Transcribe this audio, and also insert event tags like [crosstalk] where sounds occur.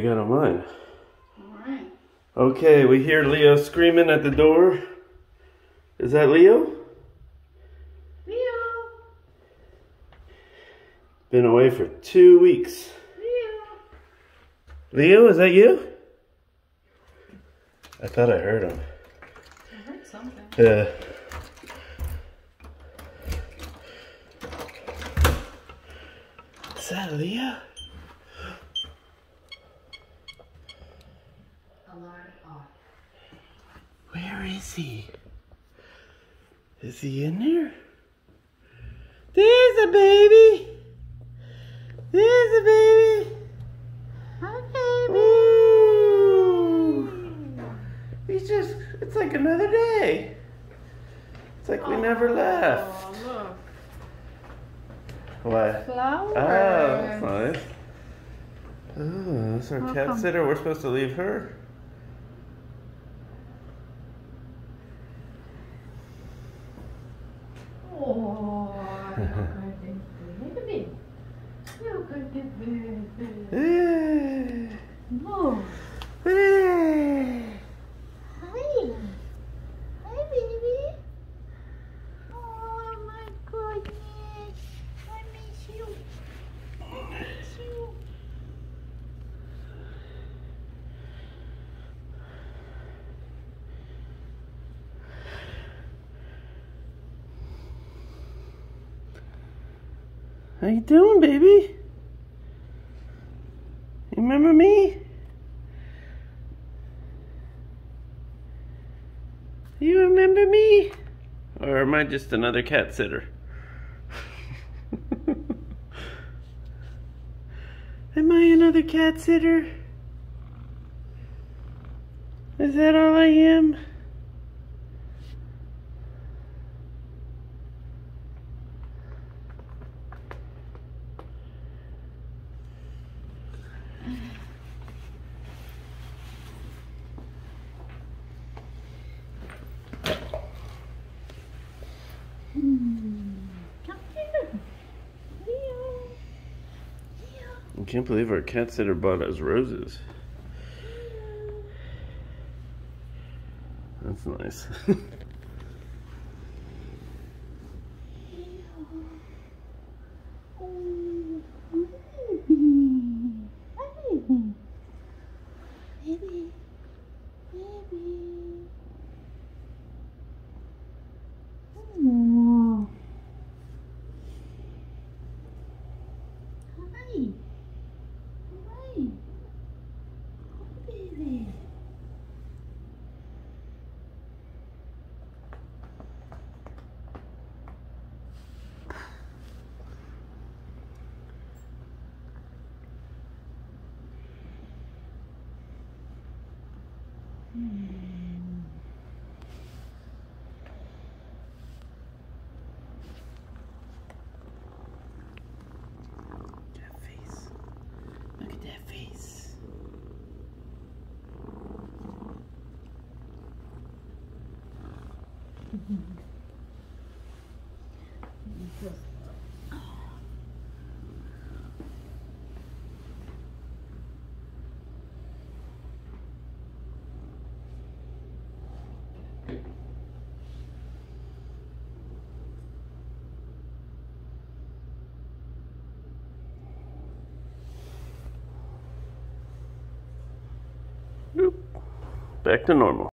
I got on mine. Alright. Okay, we hear Leo screaming at the door. Is that Leo? Leo! Been away for two weeks. Leo! Leo, is that you? I thought I heard him. I heard something. Yeah. Is that Leo? Where is he? Is he in there? There's a baby. There's a baby. Hi, baby! Ooh. He's just, it's like another day. It's like we never oh, left. Oh, look. What? Flowers. Oh, that's nice. Oh, that's our cat sitter. We're supposed to leave her. Oh, look at baby. Look at the baby. Hey. Look. Hey. Hi. Hi, baby. Oh, my goodness. I miss you. I miss you. How you doing, baby? You remember me? You remember me? Or am I just another cat sitter? [laughs] am I another cat sitter? Is that all I am? Come here. Leo. Leo. I can't believe our cat sitter bought us roses. That's nice. [laughs] Oh, baby. Hi, baby. Baby. Baby. Oh. Hi. Hi. Hi, baby. that face. Look at that face. Back to normal.